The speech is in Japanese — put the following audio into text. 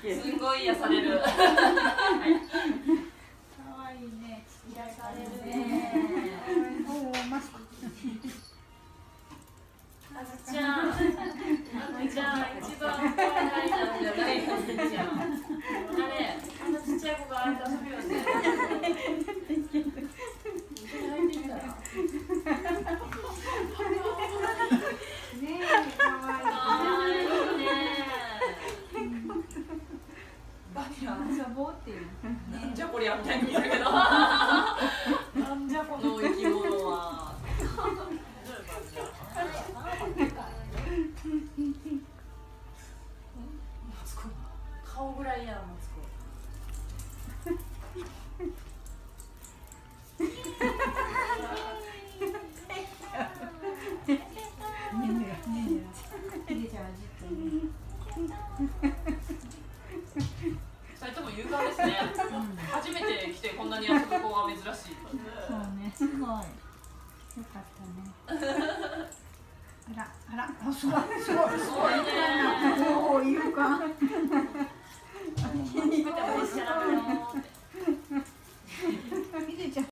すごい癒される。可愛いね。癒されるね。おお、マスク。あずちゃん。あずちゃん、一番可愛いなんじゃないあずちゃん。あれ、あのちっちゃい子があれと遊ぶよね。ねえ、可愛い。可愛いね。バビラン遊ぼうってい。う。なんじゃこりゃみたいに言うけど。なんじゃこの生き物は。マツコ顔ぐらいやマツコ。ねえねえねえねえ。ねえじゃあ、じっとね。二人とも勇敢ですね。初めて来てこんなに遊ぶ子は珍しい。そうね、すごい。よかったね。あら、あら、あ、すごい、すごい。すごいね。おお、勇敢。